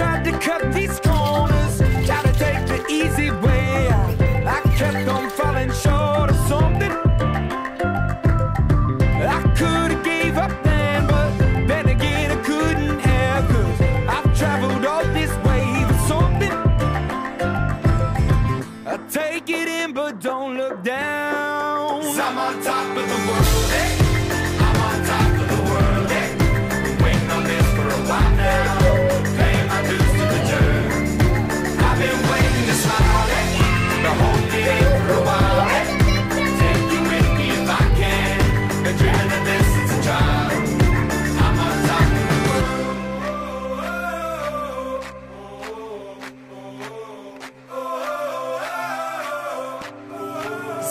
tried to cut these strong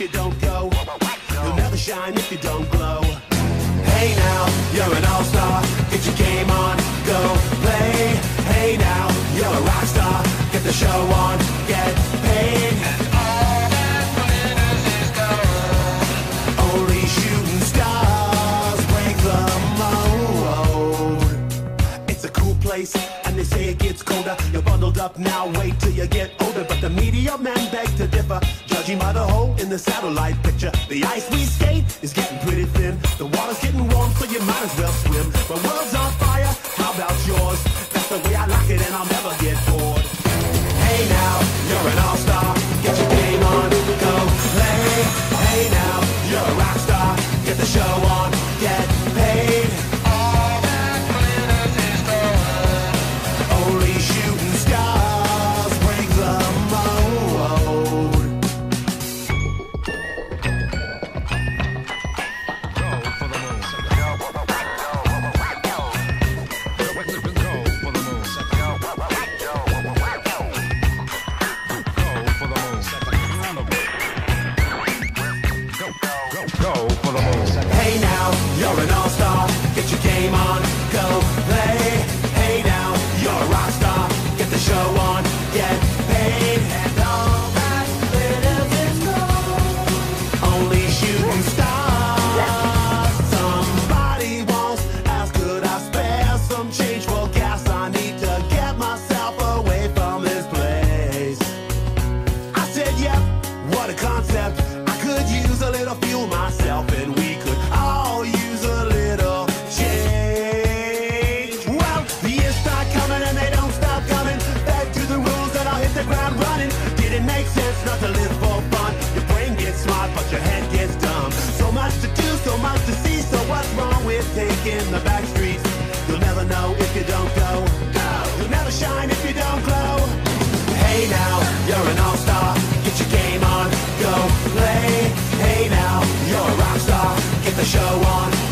if you don't go. You'll never shine if you don't glow. Hey now, you're an all-star. Get your game on, go play. Hey now, you're a rock star. Get the show on, get paid. And all that glitters is gold. Only shooting stars break the mold. It's a cool place, and they say it gets colder. You're bundled up now, wait a satellite picture. The ice we skate is getting pretty thin. The water's getting warm, so you might as well swim. My world's on fire, how about yours? That's the way I like it, and I'll never get bored. Hey now, you're an all-star. in the back streets. You'll never know if you don't go. Go! You'll never shine if you don't glow. Hey now, you're an all-star. Get your game on, go play. Hey now, you're a rock star. Get the show on.